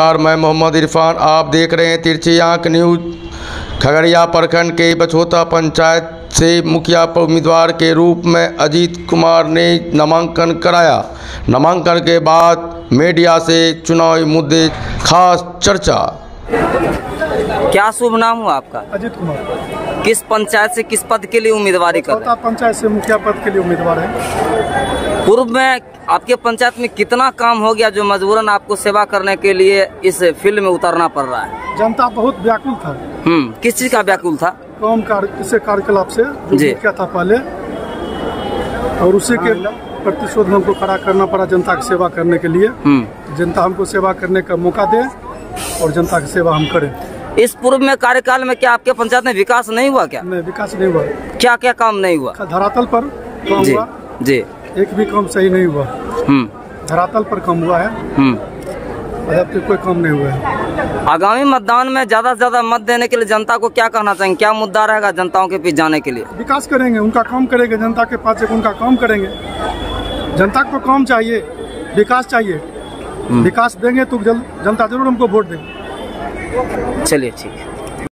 नमस्कार मैं मोहम्मद इरफान। आप देख रहे हैं तिरछी आँख न्यूज़ खगड़िया प्रखंड के बछोता पंचायत से मुखिया उम्मीदवार के रूप में अजीत कुमार ने नामांकन कराया। नामांकन के बाद मीडिया से चुनावी मुद्दे खास चर्चा। क्या शुभ नाम हुआ आपका? अजीत कुमार। किस पंचायत से किस पद के लिए उम्मीदवारी कर पंचायत से मुखिया पद के लिए उम्मीदवार है। पूर्व में आपके पंचायत में कितना काम हो गया जो मजबूरन आपको सेवा करने के लिए इस फ़ील्ड में उतरना पड़ रहा है? जनता बहुत व्याकुल था। हम्म किस चीज़ का व्याकुल था? कौम कार्य कार्यकलाप से? जो। मुखिया था पहले। और उसी के प्रतिशोध हमको खड़ा करना पड़ा जनता की सेवा करने के लिए। हम्म। जनता हमको सेवा करने का मौका दे और जनता की सेवा हम करें। इस पूर्व में कार्यकाल में क्या आपके पंचायत में विकास नहीं हुआ क्या? नहीं विकास नहीं हुआ। क्या क्या काम नहीं हुआ? धरातल पर काम जी हुआ। जी। एक भी काम सही नहीं हुआ। हम्म। धरातल पर काम हुआ है। हम्म। अदब पे कोई काम नहीं हुआ है। आगामी मतदान में ज़्यादा से ज़्यादा मत देने के लिए जनता को क्या कहना चाहेंगे? क्या मुद्दा रहेगा जनताओं के बीच जाने के लिए? विकास करेंगे उनका काम करेंगे जनता के पास एक उनका काम करेंगे। जनता को काम चाहिए विकास चाहिए। विकास देंगे तो जनता ज़रूर हमको वोट देंगे। चलिए ठीक है।